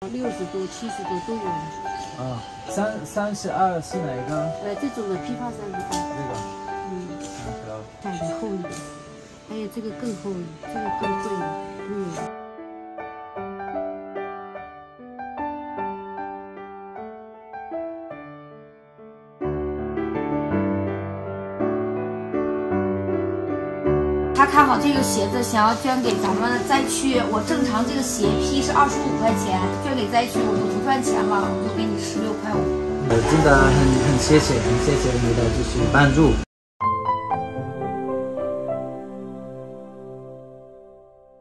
六十多、七十多都有。啊，三三十二是哪一个？呃，这种的批发三十二。这个。嗯。三十二。带的厚一点，还有这个更厚，这个更贵。他看好这个鞋子，想要捐给咱们灾区。我正常这个鞋批是二十五块钱，捐给灾区我就不赚钱了，我就给你十六块五。我真的很很谢谢，很谢谢你的就是帮助。